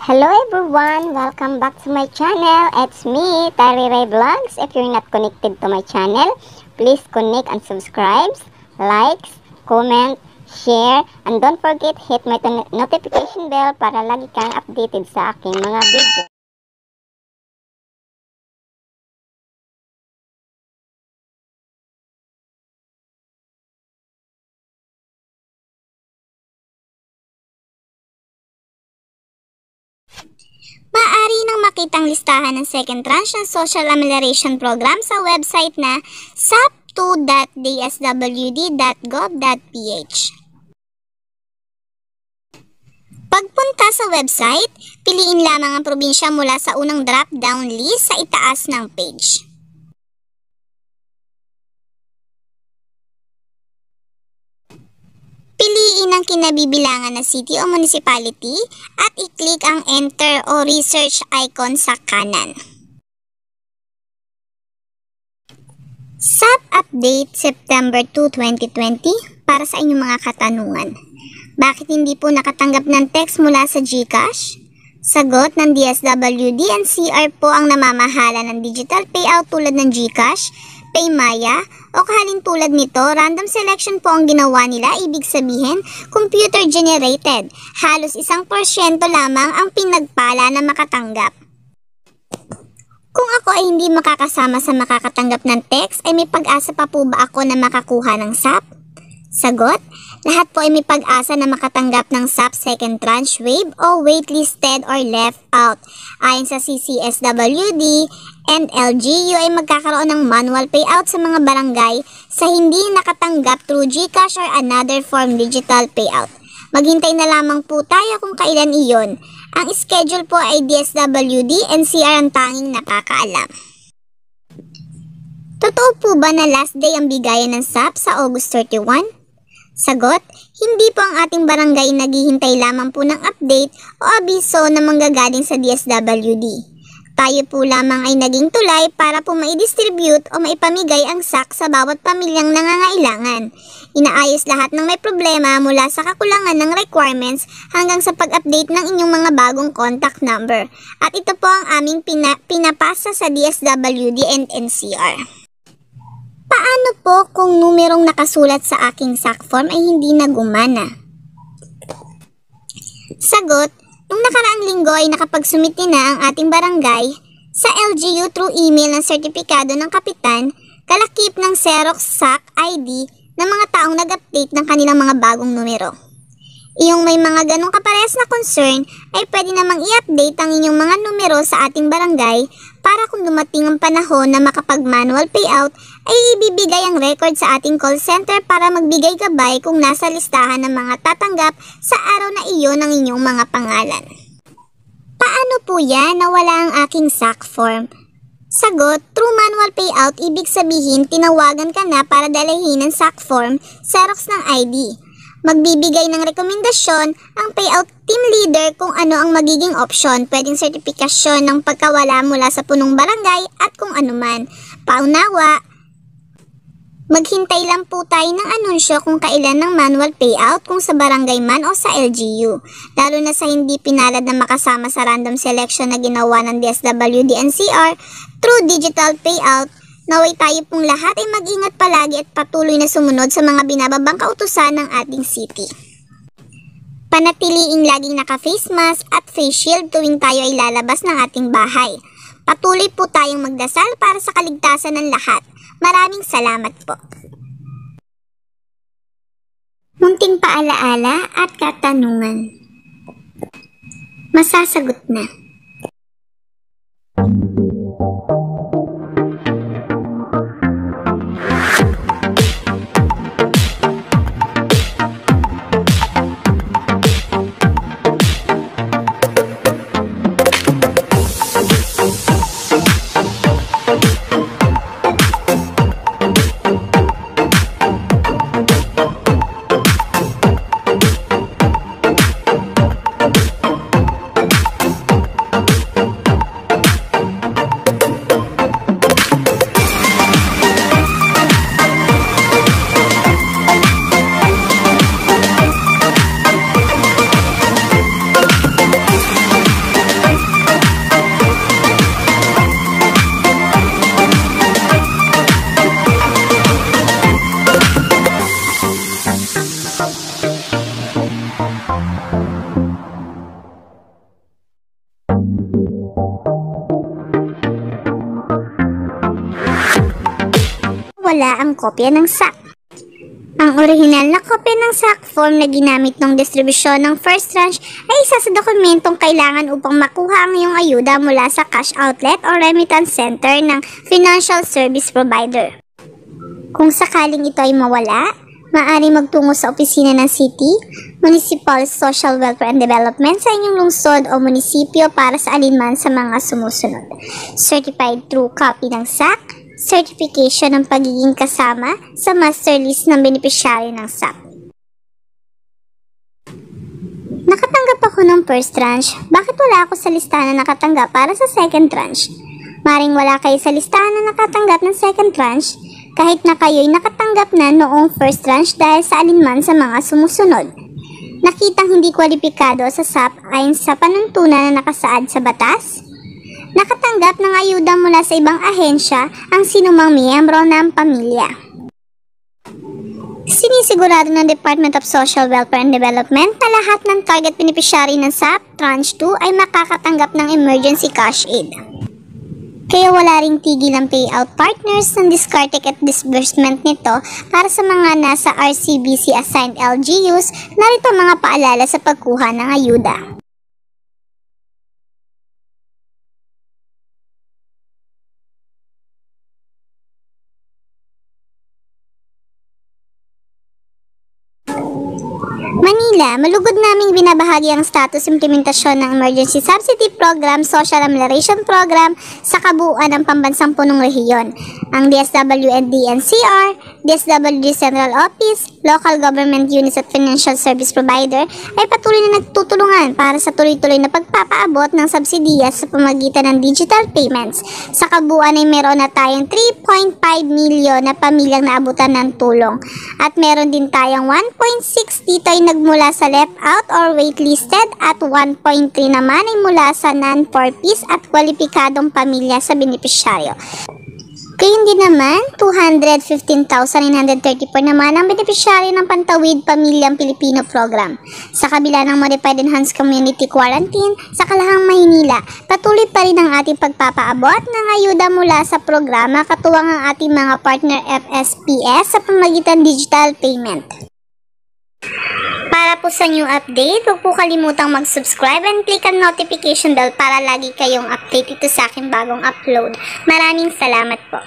Hello everyone! Welcome back to my channel. It's me, Terry Ray Vlogs. If you're not connected to my channel, please connect and subscribe, likes, comment, share, and don't forget hit my notification bell para lagi kang updated sa aking mga video. Makitang listahan ng second tranche ng Social Amelioration Program sa website na sap2.dswd.gov.ph. Pagpunta sa website, piliin lamang ang probinsya mula sa unang drop-down list sa itaas ng page. Piliin ang kinabibilangan na city o municipality at i-click ang enter o research icon sa kanan. SAP Update September 2, 2020 para sa inyong mga katanungan. Bakit hindi po nakatanggap ng text mula sa GCash? Sagot ng DSWD and CR po ang namamahala ng digital payout tulad ng GCash, Paymaya, o kahalin tulad nito, random selection po ang ginawa nila, ibig sabihin, computer generated. Halos isang porsyento lamang ang pinagpala na makatanggap. Kung ako ay hindi makakasama sa makakatanggap ng text, ay may pag-asa pa po ba ako na makakuha ng SAP? Sagot, lahat po ay may pag-asa na makatanggap ng SAP second tranche wave o waitlisted or left out. Ayon sa CCSWD, and LGU ay magkakaroon ng manual payout sa mga barangay sa hindi nakatanggap through GCash or another form digital payout. Maghintay na lamang po tayo kung kailan iyon. Ang schedule po ay DSWD and CR ang tanging nakakaalam. Totoo po ba na last day ang bigayan ng SAP sa August 31? Sagot, hindi po ang ating barangay naghihintay lamang po ng update o abiso na manggagaling sa DSWD. Tayo po lamang ay naging tulay para po maidistribute o maipamigay ang sak sa bawat pamilyang nangangailangan. Inaayos lahat ng may problema mula sa kakulangan ng requirements hanggang sa pag-update ng inyong mga bagong contact number. At ito po ang aming pina pinapasa sa DSWD and NCR. Paano po kung numerong nakasulat sa aking SAC form ay hindi na gumana? Sagot, Nung nakaraang linggo ay nakapagsumiti na ang ating barangay sa LGU through email ng sertipikado ng kapitan, kalakip ng Xerox SAC ID ng mga taong nag-update ng kanilang mga bagong numero. Iyong may mga ganong kaparehas na concern ay pwede namang i-update ang inyong mga numero sa ating barangay para kung dumating ang panahon na makapag-manual payout ay ibibigay ang record sa ating call center para magbigay gabay kung nasa listahan ng mga tatanggap sa araw na iyon ng inyong mga pangalan. Paano po yan na wala ang aking SAC form? Sagot, through manual payout, ibig sabihin tinawagan ka na para dalahin ng SAC form, Xerox ng ID. Magbibigay ng rekomendasyon ang payout team leader kung ano ang magiging option, pwedeng sertifikasyon ng pagkawala mula sa punong barangay at kung anuman. Paunawa, Maghintay lang po tayo ng anunsyo kung kailan ng manual payout kung sa barangay man o sa LGU. Lalo na sa hindi pinalad na makasama sa random selection na ginawa ng DSWD NCR through digital payout Naway tayo pong lahat ay mag-ingat palagi at patuloy na sumunod sa mga binababang kautusan ng ating city. Panatiliing laging naka-face mask at face shield tuwing tayo ay lalabas ng ating bahay. Patuloy po tayong magdasal para sa kaligtasan ng lahat. Maraming salamat po. Munting paalaala at katanungan. Masasagot na. Ipadala ang kopya ng SAC. Ang orihinal na kopya ng SAC form na ginamit ng distribusyon ng first tranche ay isa sa dokumentong kailangan upang makuha ang iyong ayuda mula sa cash outlet o remittance center ng financial service provider. Kung sakaling ito ay mawala, maaari magtungo sa opisina ng City, Municipal Social Welfare and Development sa inyong lungsod o munisipyo para sa alinman sa mga sumusunod. Certified true copy ng SAC, certification ng pagiging kasama sa master list ng beneficiary ng SAC. Nakatanggap ako ng first tranche. Bakit wala ako sa listahan na nakatanggap para sa second tranche? Maring wala kayo sa listahan na nakatanggap ng second tranche kahit na kayo'y nakatanggap na noong first tranche dahil sa alinman sa mga sumusunod. Nakitang hindi kwalipikado sa SAP ayon sa panuntunan na nakasaad sa batas? Nakatanggap ng ayuda mula sa ibang ahensya ang sinumang miyembro ng pamilya. Sinisigurado ng Department of Social Welfare and Development na lahat ng target beneficiary ng SAP Tranche 2 ay makakatanggap ng emergency cash aid. Kaya wala ring tigil ang payout partners ng discard at disbursement nito para sa mga nasa RCBC assigned LGUs, narito mga paalala sa pagkuha ng ayuda. Manila, malugod naming binabahagi ang status implementasyon ng Emergency Subsidy Program, Social Amelioration Program sa kabuuan ng pambansang punong rehiyon. Ang DSWD NCR, DSWD Central Office, Local Government Units at Financial Service Provider ay patuloy na nagtutulungan para sa tuloy-tuloy na pagpapaabot ng subsidiya sa pamagitan ng digital payments. Sa kabuuan ay meron na tayong 3.5 milyon na pamilyang naabutan ng tulong. At meron din tayong 1.6 dito ay nagmula sa left out or waitlisted at 1.3 naman ay mula sa non-for-peace at kwalipikadong pamilya sa benepisyaryo. Gayun din naman, 215,934 naman ang beneficiary ng Pantawid Pamilyang Pilipino Program. Sa kabila ng Modified Enhanced Community Quarantine sa Kalahang Maynila, patuloy pa rin ang ating pagpapaabot ng ayuda mula sa programa katuwang ang ating mga partner FSPS sa pamagitan digital payment. Para po sa new update, huwag po kalimutang mag-subscribe and click ang notification bell para lagi kayong update ito sa aking bagong upload. Maraming salamat po.